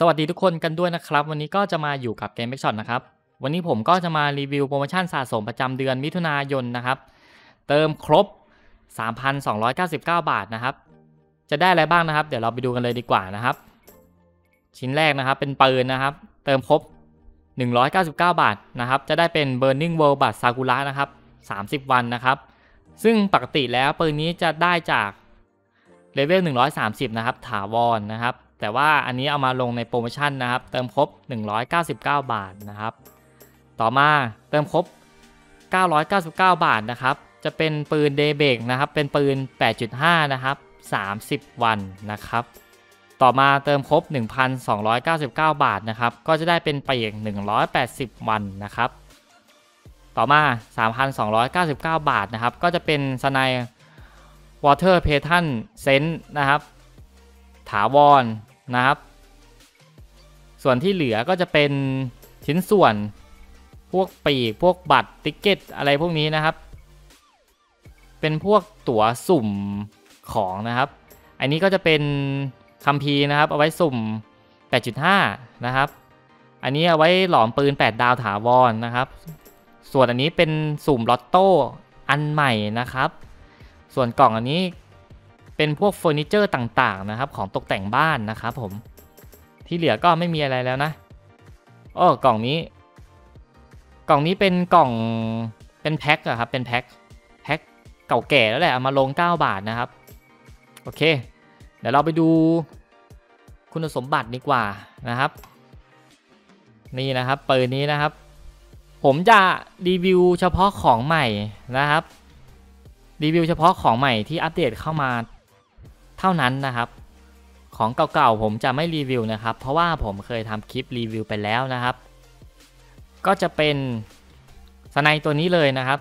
สวัสดีทุกคนกันด้วยนะครับ วันนี้ก็จะมาอยู่กับเกม b บ c ช็อตนะครับ วันนี้ผมก็จะมารีวิวโปรโมชั่นสะสมประจำเดือนมิถุนายนนะครับ เติมครบ 3,299 บาทนะครับ จะได้อะไรบ้างนะครับ เดี๋ยวเราไปดูกันเลยดีกว่านะครับ ชิ้นแรกนะครับเป็นปืนนะครับ เติมครบ 199 บาทนะครับ จะได้เป็น Burning World บัตรซากุระนะครับ 30 วันนะครับ ซึ่งปกติแล้วปืนนี้จะได้จากเลเวล130 นะครับ ถาวรนนะครับ แต่ว่าอันนี้เอามาลงในโปรโมชั่นนะครับ เติมครบ 199 บาทนะครับ ต่อมาเติมครบ 999 บาทนะครับ จะเป็นปืนเดเบกนะครับ เป็นปืน 8.5 นะครับ 30 วันนะครับ ต่อมาเติมครบ 1,299 บาทนะครับ ก็จะได้เป็นปีก180 วันนะครับ ต่อมา 3,299 บาทนะครับ ก็จะเป็นสไน Water p a t e r n Sense นะครับ ถาวร นะครับ ส่วนที่เหลือก็จะเป็นชิ้นส่วนพวกปีกพวกบัตรติ๊กเก็ตอะไรพวกนี้นะครับ เป็นพวกตั๋วสุ่มของนะครับ อันนี้ก็จะเป็นคัมภีร์นะครับ เอาไว้สุ่ม 8.5 นะครับ อันนี้เอาไว้หลอมปืน 8 ดาวถาวรนนะครับ ส่วนอันนี้เป็นสุ่มลอตโต้อันใหม่นะครับ ส่วนกล่องอันนี้ เป็นพวกเฟอร์นิเจอร์ต่างๆนะครับ ของตกแต่งบ้านนะครับผมที่เหลือก็ไม่มีอะไรแล้วนะโอ้กล่องนี้ กล่องนี้เป็นกล่องเป็นแพ็คอะครับเป็นแพ็คแพ็คเก่าแก่แล้วแหละเอามาลง 9 บาทนะครับโอเค เดี๋ยวเราไปดูคุณสมบัติดีกว่านะครับ นี่นะครับปืนนี้นะครับ ผมจะรีวิวเฉพาะของใหม่นะครับรีวิวเฉพาะของใหม่ที่อัปเดตเข้ามา เท่านั้นนะครับของเก่าๆผมจะไม่รีวิวนะครับ เพราะว่าผมเคยทำคลิปรีวิวไปแล้วนะครับ ก็จะเป็นสไนตัวนี้เลยนะครับ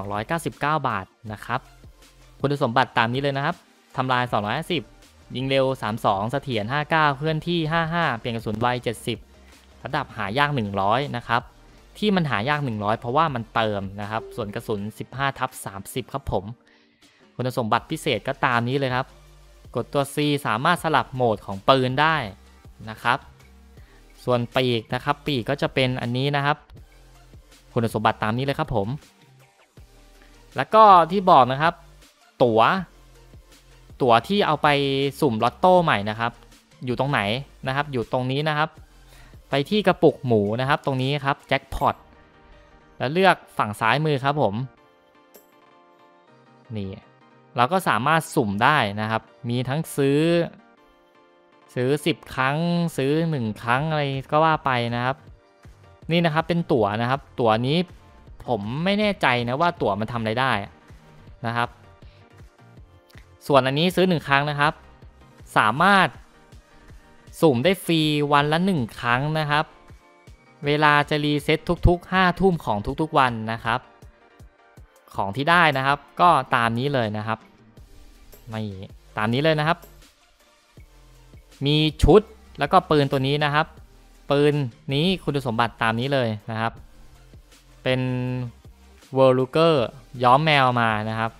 3,299 บาทนะครับ คุณสมบัติตามนี้เลยนะครับทำลาย 250 ยิงเร็ว 32 เสถียร 59 เคลื่อนที่ 55 เปลี่ยนกระสุนไว 70 ระดับหายาก 100 นะครับ ที่มันหายาก 100 เพราะว่ามันเติมนะครับ ส่วนกระสุน 15ทับ30 ครับผม คุณสมบัติพิเศษก็ตามนี้เลยครับ กดตัว C สามารถสลับโหมดของปืนได้นะครับ ส่วนปีกนะครับ ปีกก็จะเป็นอันนี้นะครับ คุณสมบัติตามนี้เลยครับผม แล้วก็ที่บอกนะครับ ตั๋ว ตั๋วที่เอาไปสุ่มลอตโต้ใหม่นะครับ อยู่ตรงไหนนะครับ อยู่ตรงนี้นะครับ ไปที่กระปุกหมูนะครับ ตรงนี้ครับแจ็คพอตแล้วเลือกฝั่งซ้ายมือครับผม นี่ เราก็สามารถสุ่มได้นะครับ มีทั้งซื้อ ซื้อ 10 ครั้ง ซื้อ 1 ครั้งอะไรก็ว่าไปนะครับ นี่นะครับเป็นตั๋วนะครับ ตั๋วนี้ผมไม่แน่ใจนะว่าตั๋วมันทำอะไรได้นะครับ ส่วนอันนี้ซื้อ 1 ครั้งนะครับ สามารถสุ่มได้ฟรีวันละ 1 ครั้งนะครับ เวลาจะรีเซ็ตทุกๆ 5 ทุ่มของทุกๆวันนะครับ ของที่ได้นะครับ ก็ตามนี้เลยนะครับไม่ตามนี้เลยนะครับ มีชุดแล้วก็ปืนตัวนี้นะครับ ปืนนี้คุณสมบัติตามนี้เลยนะครับ เป็นเวอร์ลูเกอร์ย้อมแมวมานะครับ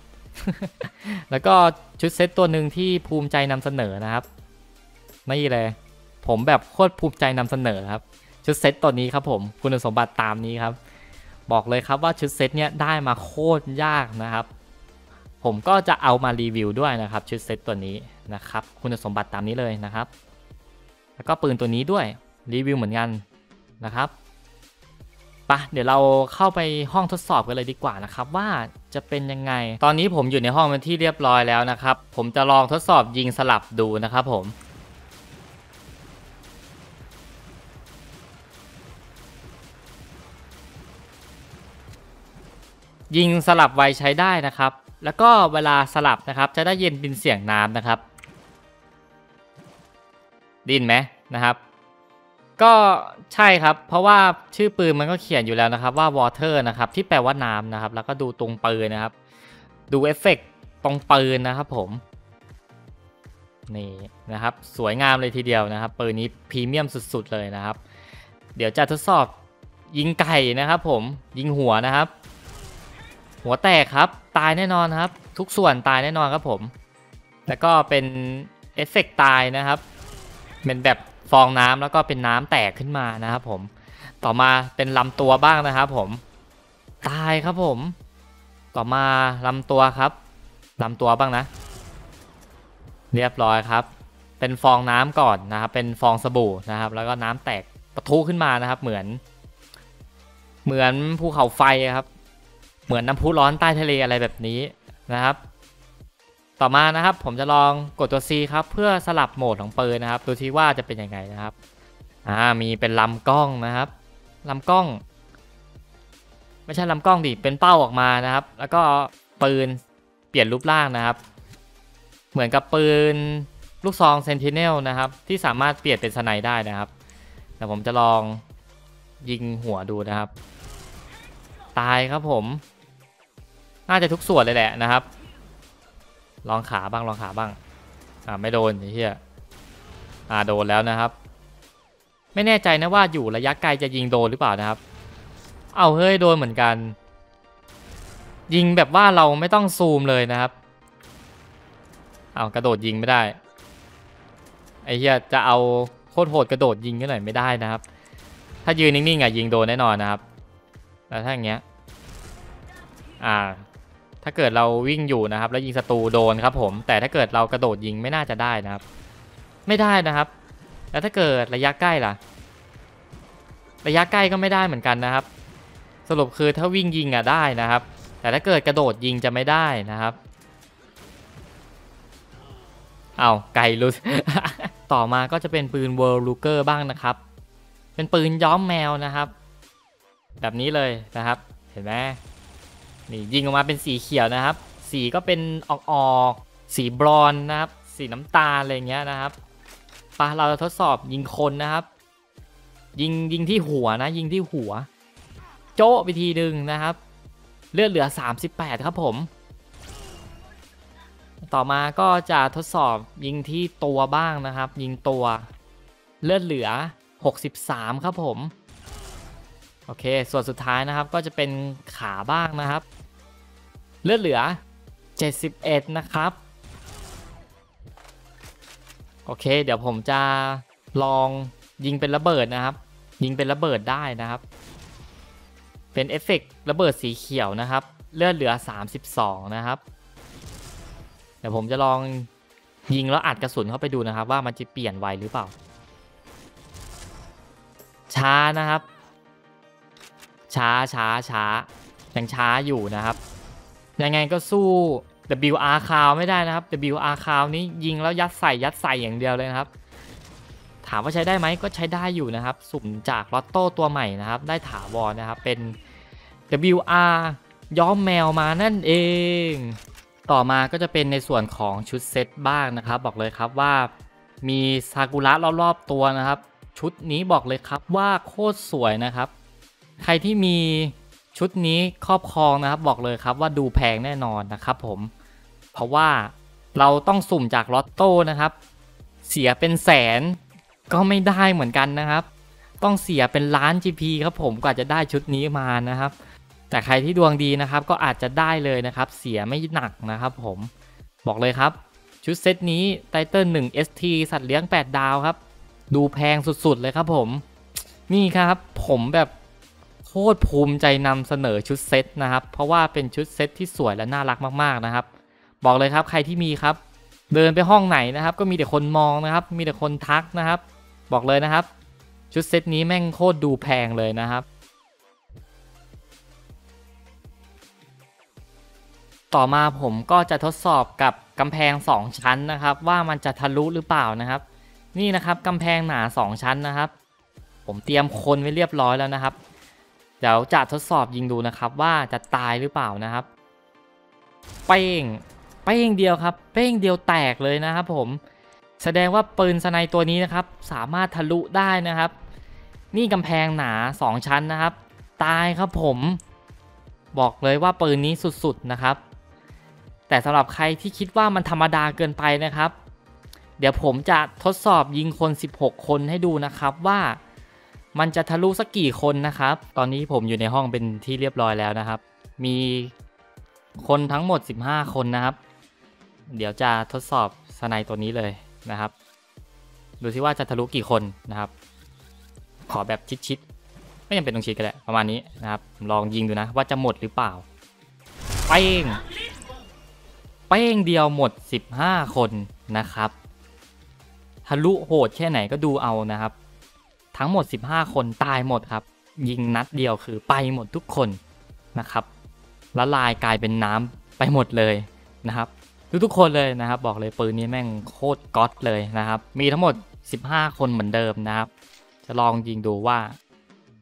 แล้วก็ชุดเซตตัวหนึ่งที่ภูมิใจนำเสนอนะครับนี่เลย ผมแบบโคตรภูมิใจนำเสนอครับ ชุดเซตตัวนี้ครับผม คุณสมบัติตามนี้ครับ บอกเลยครับว่าชุดเซตเนี้ยได้มาโคตรยากนะครับ ผมก็จะเอามารีวิวด้วยนะครับชุดเซตตัวนี้นะครับคุณสมบัติตามนี้เลยนะครับ แล้วก็ปืนตัวนี้ด้วยรีวิวเหมือนกันนะครับปะเดี๋ยวเราเข้าไปห้องทดสอบกันเลยดีกว่านะครับ ว่าจะเป็นยังไง ตอนนี้ผมอยู่ในห้องเป็นที่เรียบร้อยแล้วนะครับ ผมจะลองทดสอบยิงสลับดูนะครับผม ยิงสลับไวใช้ได้นะครับ แล้วก็เวลาสลับนะครับ จะได้เยินเป็นเสียงน้ำนะครับ ดินไหมนะครับ ก็ใช่ครับ เพราะว่าชื่อปืนมันก็เขียนอยู่แล้วนะครับ ว่า water นะครับ ที่แปลว่าน้ำนะครับ แล้วก็ดูตรงปืนนะครับ ดูเอฟเฟกตรงปืนนะครับผมนี่นะครับ สวยงามเลยทีเดียวนะครับ ปืนนี้พรีเมียมสุด ๆ เลยนะครับ เดี๋ยวจะทดสอบยิงไก่นะครับผมยิงหัวนะครับ หัวแตกครับ ตายแน่นอนครับ ทุกส่วนตายแน่นอนครับผม แล้วก็เป็นเอฟเฟกตายนะครับ เป็นแบบฟองน้ำแล้วก็เป็นน้ำแตกขึ้นมานะครับผม ต่อมาเป็นลำตัวบ้างนะครับผม ตายครับผม ต่อมาลำตัวครับลำตัวบ้างนะ เรียบร้อยครับ เป็นฟองน้ำก่อนนะครับ เป็นฟองสบู่นะครับ แล้วก็น้ำแตกปะทุขึ้นมานะครับ เหมือน เหมือนภูเขาไฟครับ เหมือนน้ำพุร้อนใต้ทะเลอะไรแบบนี้นะครับ ต่อมานะครับผมจะลองกดตัว C ครับเพื่อสลับโหมดของปืนนะครับ ดูที่ว่าจะเป็นยังไงนะครับอ่ามีเป็นลำกล้องนะครับลำกล้อง ไม่ใช่ลำกล้องดิเป็นเป้าออกมานะครับ แล้วก็ปืนเปลี่ยนรูปร่างนะครับ เหมือนกับปืนลูกซองเซนติเนลนะครับ ที่สามารถเปลี่ยนเป็นสไนได้นะครับแต่ผมจะลองยิงหัวดูนะครับ ตายครับผม น่าจะทุกส่วนเลยแหละนะครับ ลองขาบ้างลองขาบ้าง อ่าไม่โดนไอ้เหี้ยอ่าโดนแล้วนะครับ ไม่แน่ใจนะว่าอยู่ระยะไกลจะยิงโดนหรือเปล่านะครับ เอาเฮ้ยโดนเหมือนกัน ยิงแบบว่าเราไม่ต้องซูมเลยนะครับเอากระโดดยิงไม่ได้ไอ้เหี้ยจะเอาโคตรโหดกระโดดยิงกันหน่อยไม่ได้นะครับ ถ้ายืนนิ่งๆอะยิงโดนแน่นอนนะครับ แล้วถ้าอย่างเงี้ย อ่า ถ้าเกิดเราวิ่งอยู่นะครับ แล้วยิงศัตรูโดนครับผม แต่ถ้าเกิดเรากระโดดยิงไม่น่าจะได้นะครับ ไม่ได้นะครับ แล้วถ้าเกิดระยะใกล้ล่ะ ระยะใกล้ก็ไม่ได้เหมือนกันนะครับ สรุปคือถ้าวิ่งยิงอะได้นะครับ แต่ถ้าเกิดกระโดดยิงจะไม่ได้นะครับ เอาไกลลุดต่อมาก็จะเป็นปืน World Luger บ้างนะครับ เป็นปืนย้อมแมวนะครับ แบบนี้เลยนะครับ เห็นไหม นี่ยิงออกมาเป็นสีเขียวนะครับ สีก็เป็นออกออกสีบรอนนะครับ สีน้ำตาลอะไรเงี้ยนะครับปะเราจะทดสอบยิงคนนะครับ ยิงยิงที่หัวนะ ยิงที่หัว โจ๊ะไปทีหนึ่งนะครับ เลือดเหลือ 38 ครับผม ต่อมาก็จะทดสอบยิงที่ตัวบ้างนะครับ ยิงตัว เลือดเหลือ 63 ครับผม โอเค ส่วนสุดท้ายนะครับก็จะเป็นขาบ้างนะครับ เลือดเหลือ 71 นะครับ โอเค เดี๋ยวผมจะลองยิงเป็นระเบิดนะครับ ยิงเป็นระเบิดได้นะครับ เป็นเอฟเฟกต์ระเบิดสีเขียวนะครับ เลือดเหลือ 32 นะครับ เดี๋ยวผมจะลองยิงแล้วอัดกระสุนเข้าไปดูนะครับ ว่ามันจะเปลี่ยนไวหรือเปล่า ช้านะครับ ช้าช้าช้ายังช้าอยู่นะครับ ยังไงก็สู้ WR คาวไม่ได้นะครับ WR คาวนี้ยิงแล้วยัดใส่ยัดใส่อย่างเดียวเลยนะครับ ถามว่าใช้ได้ไหมก็ใช้ได้อยู่นะครับ สุ่มจากลอตโต้ตัวใหม่นะครับ ได้ถาวรนะครับ เป็น WR ย้อมแมวมานั่นเอง ต่อมาก็จะเป็นในส่วนของชุดเซตบ้างนะครับ บอกเลยครับว่ามีซากุระรอบๆตัวนะครับ ชุดนี้บอกเลยครับว่าโคตรสวยนะครับ ใครที่มี ชุดนี้ครอบครองนะครับบอกเลยครับว่าดูแพงแน่นอนนะครับผม เพราะว่าเราต้องสุ่มจากลอตโต้นะครับ เสียเป็นแสนก็ไม่ได้เหมือนกันนะครับ ต้องเสียเป็นล้าน GP ครับผมกว่าจะได้ชุดนี้มานะครับ แต่ใครที่ดวงดีนะครับ ก็อาจจะได้เลยนะครับ เสียไม่หนักนะครับผมบอกเลยครับ ชุดเซตนี้ไตเติล1 ST สัตว์เลี้ยง 8 ดาวครับ ดูแพงสุดๆเลยครับผม นี่ครับผมแบบ คตรภูมิใจนำเสนอชุดเซตนะครับ เพราะว่าเป็นชุดเซตที่สวยและน่ารักมากๆนะครับ บอกเลยครับใครที่มีครับ เดินไปห้องไหนนะครับ ก็มีแต่คนมองนะครับ มีแต่คนทักนะครับ บอกเลยนะครับ ชุดเซตนี้แม่งโคตรดูแพงเลยนะครับต่อมาผมก็จะทดสอบกับกำแพง 2 ชั้นนะครับ ว่ามันจะทะลุหรือเปล่านะครับ นี่นะครับกำแพงหนา 2 ชั้นนะครับ ผมเตรียมคนไว้เรียบร้อยแล้วนะครับ เดี๋ยวจะทดสอบยิงดูนะครับว่าจะตายหรือเปล่านะครับ เป้ง เป้งเดียวครับ เป้งเดียวแตกเลยนะครับผม แสดงว่าปืนสไนตัวนี้นะครับ สามารถทะลุได้นะครับ นี่กำแพงหนา 2 ชั้นนะครับ ตายครับผม บอกเลยว่าปืนนี้สุดๆนะครับ แต่สำหรับใครที่คิดว่ามันธรรมดาเกินไปนะครับ เดี๋ยวผมจะทดสอบยิงคน 16 คนให้ดูนะครับว่า มันจะทะลุสักกี่คนนะครับ ตอนนี้ผมอยู่ในห้องเป็นที่เรียบร้อยแล้วนะครับ มีคนทั้งหมด 15 คนนะครับ เดี๋ยวจะทดสอบสไนตัวนี้เลยนะครับ ดูซิว่าจะทะลุกี่คนนะครับ ขอแบบชิดๆ ไม่จำเป็นต้องชิดก็ได้ประมาณนี้นะครับ ลองยิงดูนะว่าจะหมดหรือเปล่า เป้ง เป้งเดียวหมด 15 คนนะครับ ทะลุโหดแค่ไหนก็ดูเอานะครับ ทั้งหมด 15 คนตายหมดครับ ยิงนัดเดียวคือไปหมดทุกคนนะครับละลายกลายเป็นน้ำไปหมดเลยนะครับ ทุกๆคนเลยนะครับ บอกเลยปืนนี้แม่งโคตรก๊อตเลยนะครับ มีทั้งหมด 15 คนเหมือนเดิมนะครับ จะลองยิงดูว่า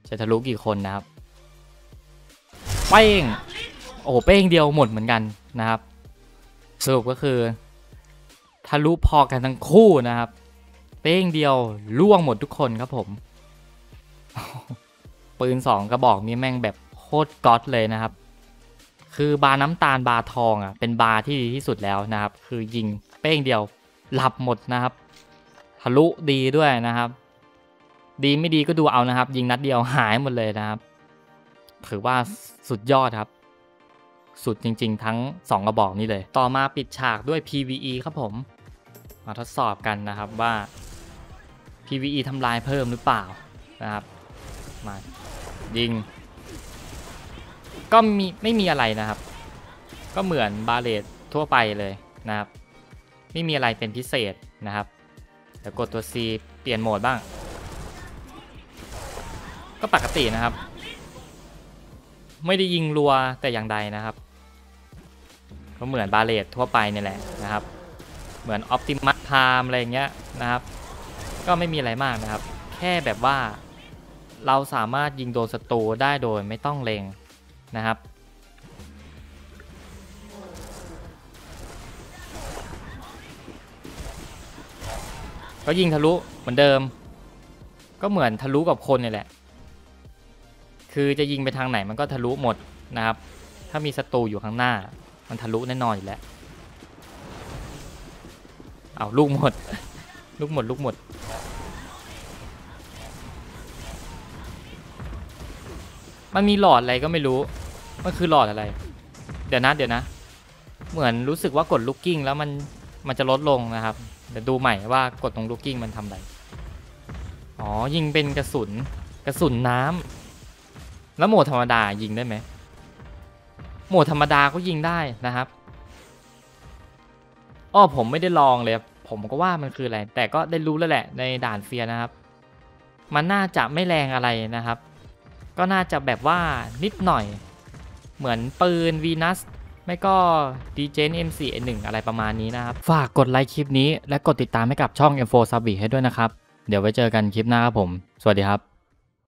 จะทะลุกี่คนนะครับ เป้งโอ้โหเป้งเดียวหมดเหมือนกันนะครับสรุปก็คือทะลุพอกันทั้งคู่นะครับ เป้งเดียวล่วงหมดทุกคนครับผม ปืนสองกระบอกนี้แม่งแบบโคตรก๊อตเลยนะครับ คือบาน้ำตาลบาทองอะเป็นบาที่ดีที่สุดแล้วนะครับ คือยิงเป้งเดียวหลับหมดนะครับทะลุดีด้วยนะครับ ดีไม่ดีก็ดูเอานะครับ ยิงนัดเดียวหายหมดเลยนะครับ ถือว่าสุดยอดครับ สุดจริง ๆ ทั้ง 2 กระบอกนี้เลย ต่อมาปิดฉากด้วย PVE ครับผม มาทดสอบกันนะครับว่า PVE ทำลายเพิ่มหรือเปล่านะครับ มายิง ก็มีไม่มีอะไรนะครับ ก็เหมือนบาเรตต์ทั่วไปเลยนะครับ ไม่มีอะไรเป็นพิเศษนะครับเดี๋ยวกดตัว C เปลี่ยนโหมดบ้าง ก็ปกตินะครับ ไม่ได้ยิงรัวแต่อย่างใดนะครับ ก็เหมือนบาเรตต์ทั่วไปนี่แหละนะครับ เหมือนออ t ติมัสไทม์อะไรอย่างเงี้ยนะครับ ก็ไม่มีอะไรมากนะครับ แค่แบบว่า เราสามารถยิงโดนศัตรูได้โดยไม่ต้องเล็งนะครับ ก็ยิงทะลุเหมือนเดิม ก็เหมือนทะลุกับคนนี่แหละ คือจะยิงไปทางไหนมันก็ทะลุหมดนะครับ ถ้ามีศัตรูอยู่ข้างหน้า มันทะลุแน่นอนอยู่แล้วเอาลูกหมด ลูกหมดลูกหมด มันมีหลอดอะไรก็ไม่รู้ มันคือหลอดอะไร เดี๋ยวนะเดี๋ยวนะ เหมือนรู้สึกว่ากดลูกกิ้งแล้วมันมันจะลดลงนะครับ เดี๋ยวดูใหม่ว่ากดตรงลูกกิ้งมันทำอะไร อ๋อยิงเป็นกระสุนกระสุนน้ำแล้วโหมดธรรมดายิงได้ไหมโหมดธรรมดาก็ยิงได้นะครับอ้อผมไม่ได้ลองเลย ผมก็ว่ามันคืออะไร แต่ก็ได้รู้แล้วแหละในด่านเฟียนะครับ มันน่าจะไม่แรงอะไรนะครับ ก็น่าจะแบบว่านิดหน่อย เหมือนปืนวีนัสไม่ก็ d j M4N1 อะไรประมาณนี้นะครับ ฝากกดไลค์คลิปนี้และกดติดตามให้กับช่อง M4 s u b b i ให้ด้วยนะครับ เดี๋ยวไว้เจอกันคลิปหน้าครับผม สวัสดีครับ